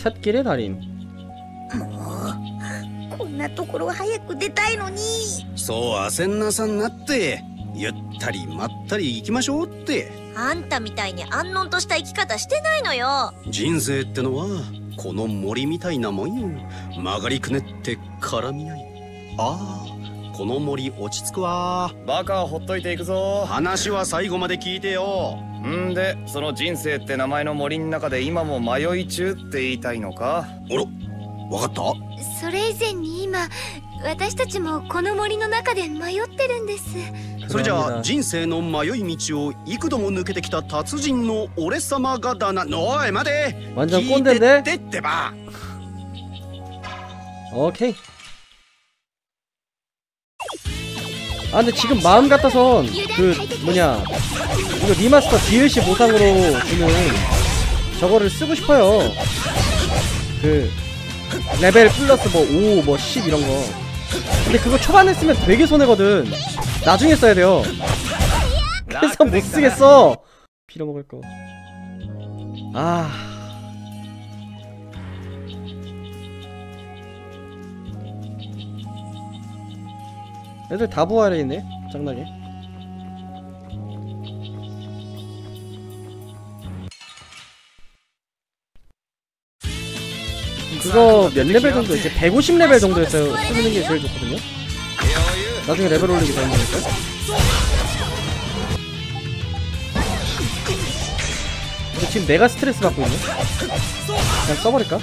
Jetzt hat こんなところ早く出たいのに。そう焦んなさんなって。ゆったりまったり行きましょうって。あんたみたいに安穏とした生き方してないのよ。人生ってのはこの森みたいなもんよ。曲がりくねって絡み合い。ああこの森落ち着くわ。バカほっといていくぞ。話は最後まで聞いてよ。んでその人生って名前の森の中で今も迷い中って言いたいのか？あら分かった？それ以前に今私たちもこの森の中で迷ってるんです。それじゃあ人生の迷い道を幾度も抜けてきた達人の俺様がだな。おい待て！ワンちゃん混んってってば。 아 근데 지금 마음 같아선 그 뭐냐 이거 리마스터 DLC 보상으로 주는 저거를 쓰고 싶어요. 그 레벨 플러스 뭐 5, 뭐 10 이런 거. 근데 그거 초반에 쓰면 되게 손해거든. 나중에 써야 돼요. 그래서 못 쓰겠어. 빌어먹을 거. 아... 애들 다 부활해 있네 짱나게 그거 몇 레벨 정도 이제 150레벨 정도에서 쓰는 게 제일 좋거든요? 나중에 레벨 올리기 더 힘드니까 근데 지금 내가 스트레스 받고 있네. 그냥 써버릴까?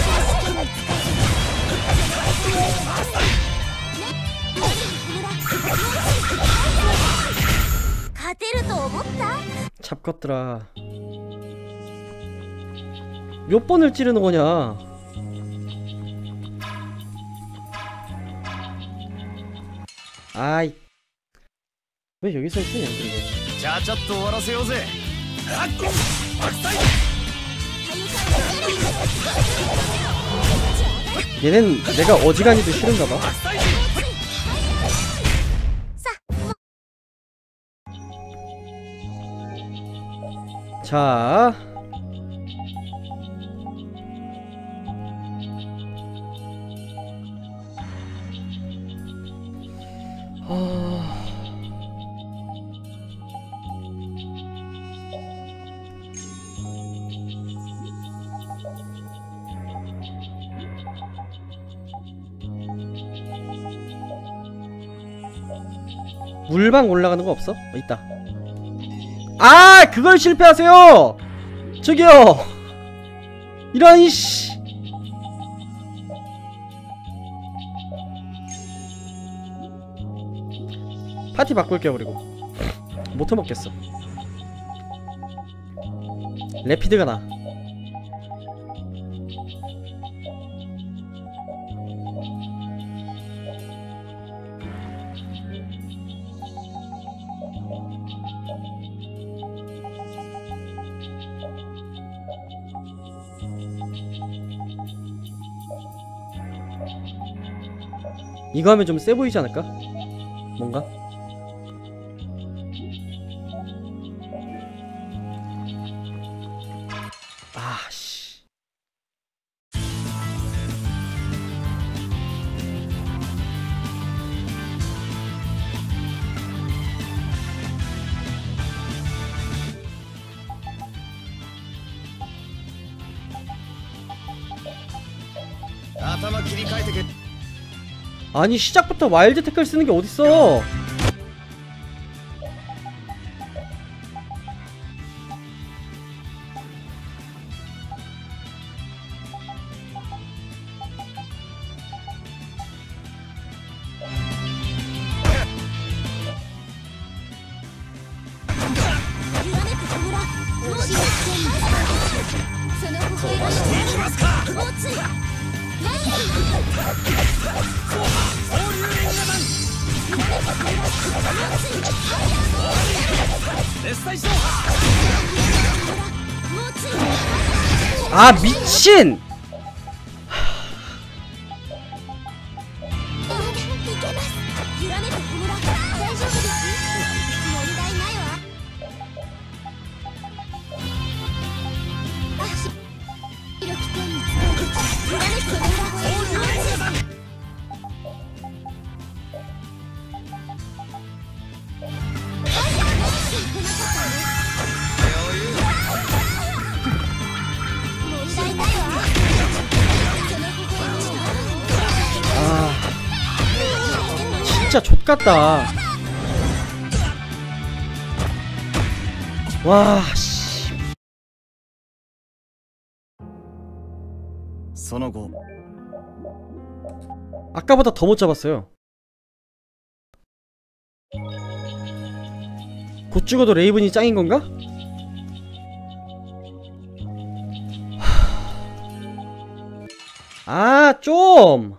잡겄더라. 몇 번을 찌르는 거냐? 아이. 왜 여기서 했으냐 그리고? 자자또 와라세요세 얘는 내가 어지간히도 싫은가봐. 자 아... 물방 올라가는 거 없어? 어, 있다. 아, 그걸 실패하세요. 저기요. 이런 이씨. 파티 바꿀게요 그리고 못 해먹겠어 레피드가 나 이거 하면 좀 세 보이지 않을까? 뭔가? 아니 시작부터 와일드 태클 쓰는 게 어딨어 아 진짜 족같다 와 씨. その後 아까보다 더 못 잡았어요 곧 죽어도 레이븐이 짱인 건가? 아, 좀!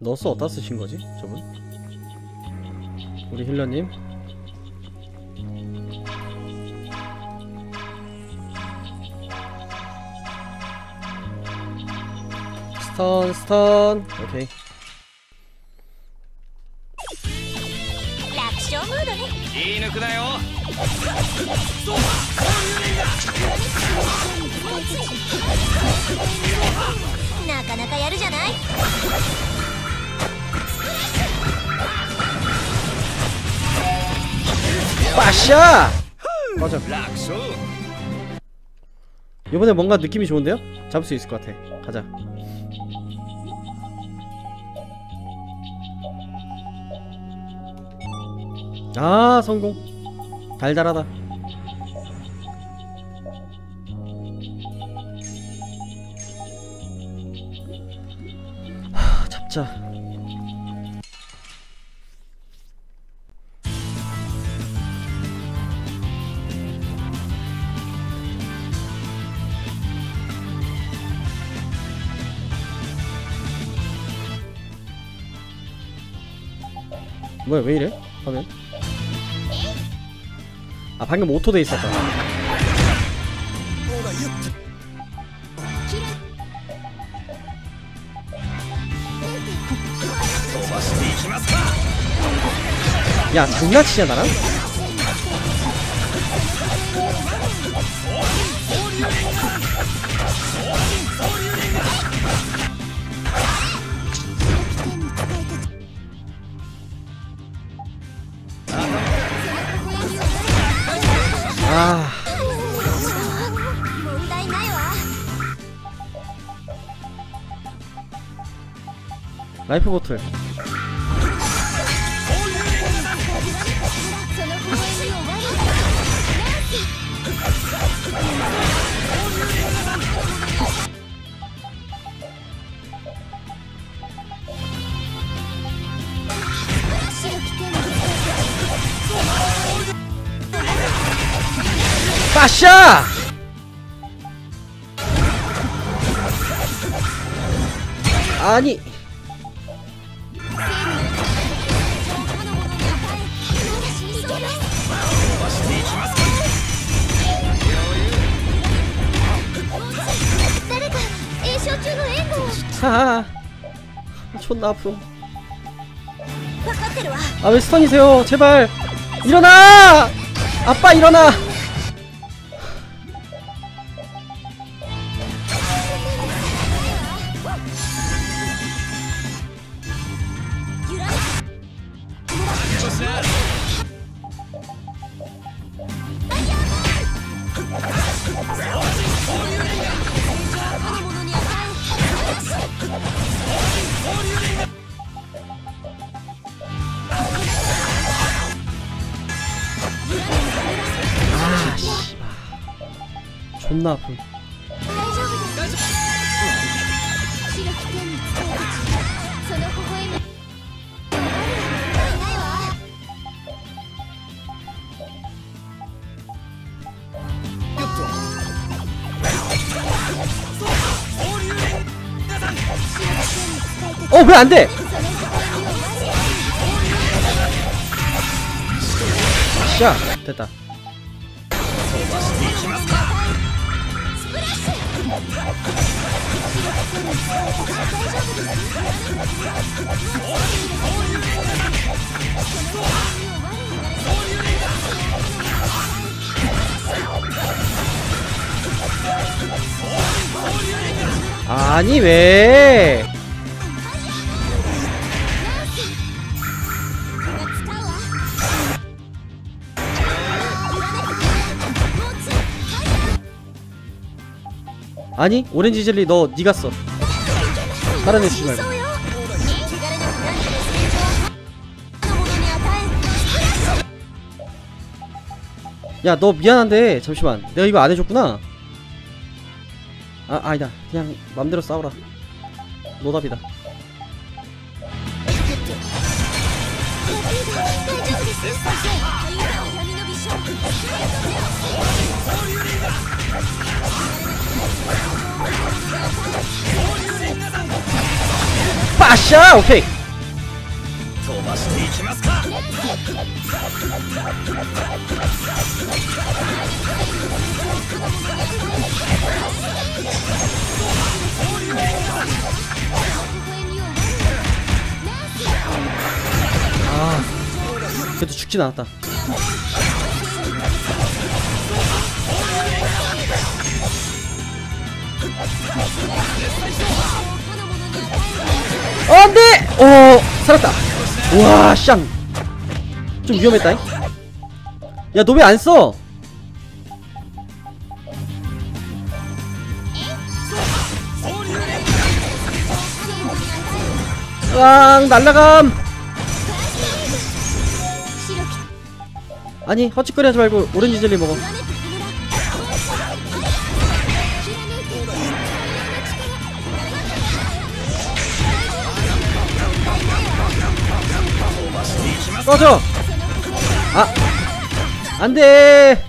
너스 어디다 쓰신 거지? 저분? 우리 힐러님? 스턴 스턴 오케이 ムードね言い抜くなよなかなかやるじゃない 빠샤! 맞아. 楽勝 이번에 뭔가 느낌이 좋은데요? 잡을 수 있을 것 같아. 가자. 아 성공. 달달하다. 하, 잡자. 뭐야 왜 이래? 화면 아 방금 오토돼 있었다 야 장난치냐 나랑? 라이프 보틀 빠샤! 아니 하하 존나 아프 아왜 스턴이세요? 제발! 일어나! 아빠 일어나! 존나 아픔 어, 왜 안 돼? 됐다. 아니 왜 아니 오렌지 젤리 너 니가 써. 다른 애 쓰지 말고 야 너 미안한데 잠시만. 내가 이거 안 해줬구나. 아 아니다. 그냥 맘대로 싸워라. 노답이다. 빠샤! 오케이! 아 그래도 죽진 않았다 안돼! 어 살았다. 우와 쌍 좀 위험했다. 야너 왜 안 써? 왕 날라감! 아니 헛짓거리 하지 말고 오렌지 젤리 먹어 꺼져! 아 안 돼!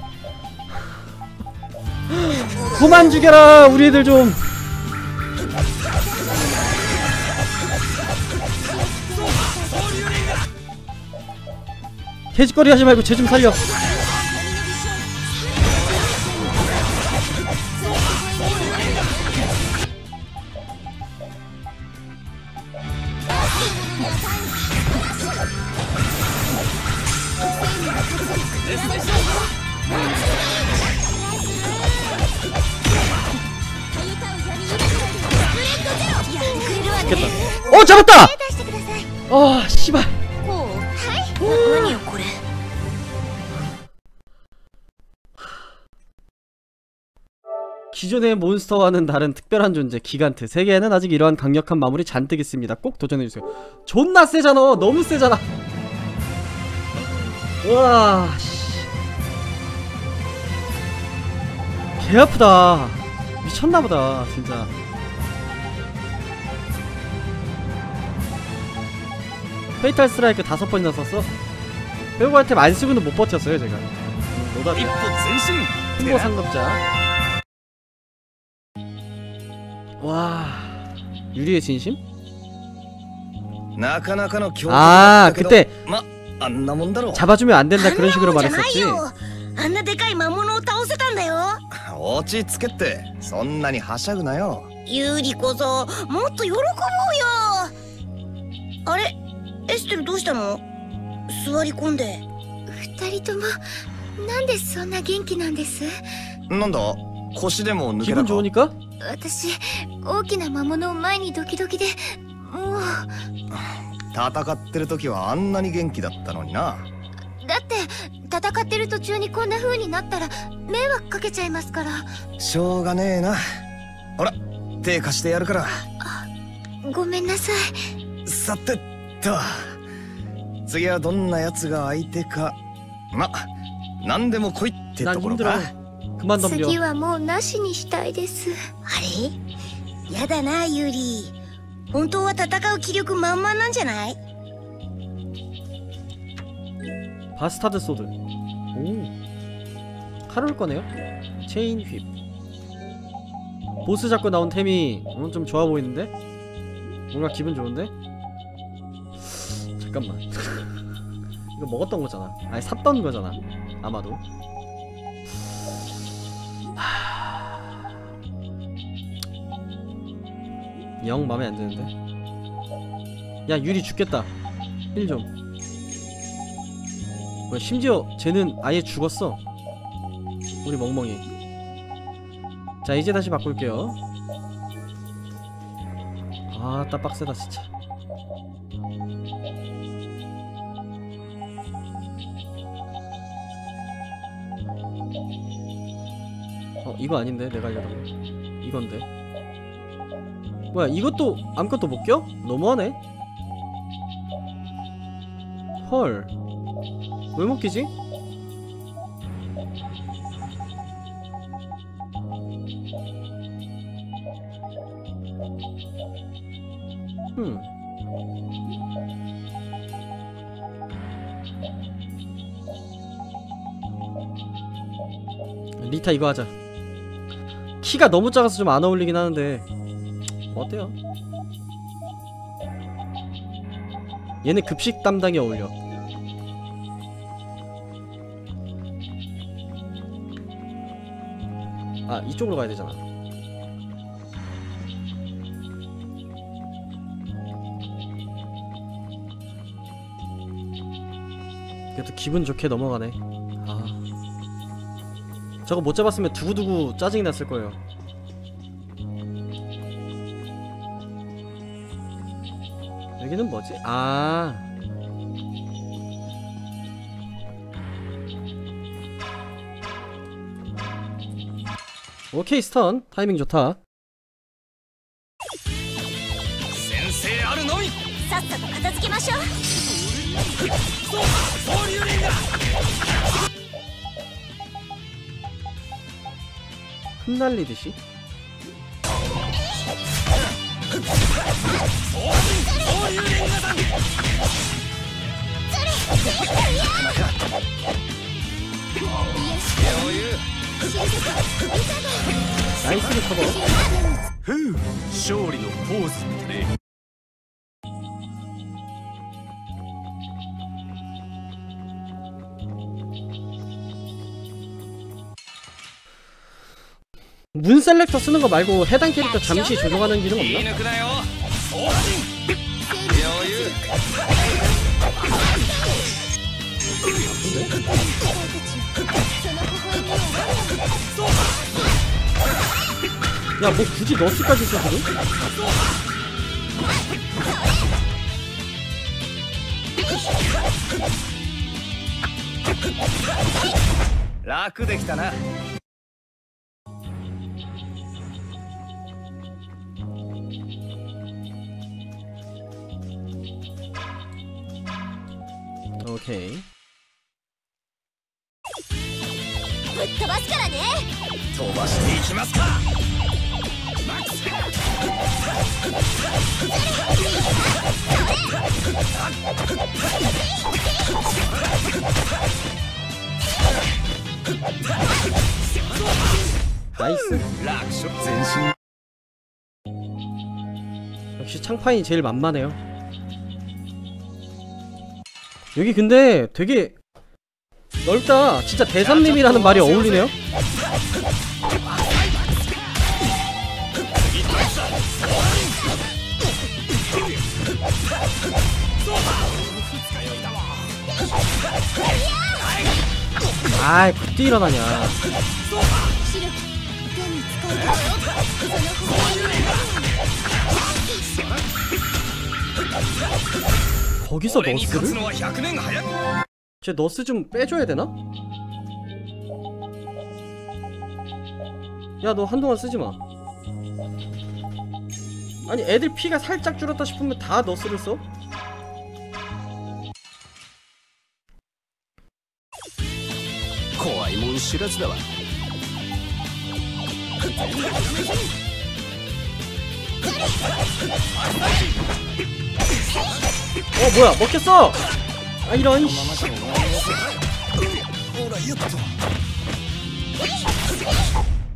그만 죽여라 우리 애들 좀! 개짓거리 하지 말고 쟤 좀 살려 아! 아, 씨발. 기존의 몬스터와는 다른 특별한 존재 기간트. 세계에는 아직 이러한 강력한 마무리 잔뜩 있습니다. 꼭 도전해주세요. 존나 세잖아. 너무 세잖아. 와 씨. 개아프다. 미쳤나보다 진짜. 페이탈 스트라이크 다섯 번이나 썼어 배우고 할템 안 쓰고는 못 버텼어요 제가 음, 一 노답이야 歩前進 홍보 상급자 와 유리의 진심? なかなかの強 아 だけど 그때 まあんなもんだろ 잡아주면 안 된다 그런 식으로 말했었지 あんなでかい魔物を倒せたんだよ落ち着けってそんなにはしゃぐなよユーリこそもっと喜ぼうよあれ エステルどうしたの座り込んで二人ともなんでそんな元気なんですなんだ腰でも抜け 기분 たか 좋으니까? 私大きな魔物を前にドキドキでもう戦ってる時はあんなに元気だったのになだって戦ってる途中にこんな風になったら迷惑かけちゃいますからしょうがねえなほら手貸してやるからごめんなさいさて と次はどんな奴が相手かま何でも来いってと 난 ころ 힘들어 か 그만 덤벼 次はもうなしにしたいですあれやだなユーリ本当は戦う気力満々なんじゃない 바스타드 소드 오 칼을 꺼네요 체인 휩 보스 잡고 나온 템이 어, 좀 좋아 보이는데? 뭔가 기분 좋은데? 잠깐만. 이거 먹었던 거잖아. 아니 샀던 거잖아. 아마도. 하... 영 맘에 안 드는데? 야 유리 죽겠다. 힐 좀. 뭐야 심지어 쟤는 아예 죽었어. 우리 멍멍이. 자 이제 다시 바꿀게요. 아따 빡세다 진짜 이거 아닌데 내가 하려던 거 이건데 뭐야 이것도 아무것도 못 껴? 너무하네 헐 왜 못 끼지? 흠. 리타 이거 하자. 키가 너무 작아서 좀 안 어울리긴 하는데 어때요? 얘는 급식 담당이 어울려. 아 이쪽으로 가야 되잖아. 그래도 기분 좋게 넘어가네. 아 저거 못 잡았으면 두고두고 짜증이 났을 거예요. 여기는 뭐지? 아 오케이 스턴 타이밍 좋다 흩날리듯이 나이스를 커버 ふう勝利のポーズってね 문 셀렉터 쓰는 거 말고 해당 캐릭터 잠시 조정하는 기능 言い 없나? 抜くなよ余裕その微笑みを我に 야 뭐 굳이 너스까지 써 지금? 楽できたな 오케이. 나이스. 역시 창판이 제일 만만해요. 여기 근데 되게 넓다. 진짜 대삼림이라는 말이 어울리네요. 아이 그때 일어나냐 거기서 너스를? 쟤 너스 좀 빼줘야 되나? 야 너 한동안 쓰지마 아니 애들 피가 살짝 줄었다 싶으면 다 너스를 써? 고아이몬 시라즈다 어 뭐야? 먹혔어! 아 이런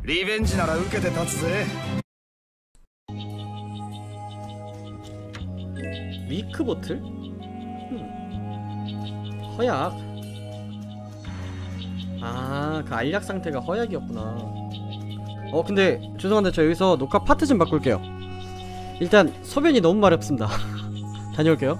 리벤지 나라 웃게 됐다지 위크 보틀? 허약. 아 그 알약 상태가 허약이었구나. 어 근데 죄송한데 저 여기서 녹화 파트 좀 바꿀게요. 일단 소변이 너무 마렵습니다. 다녀올게요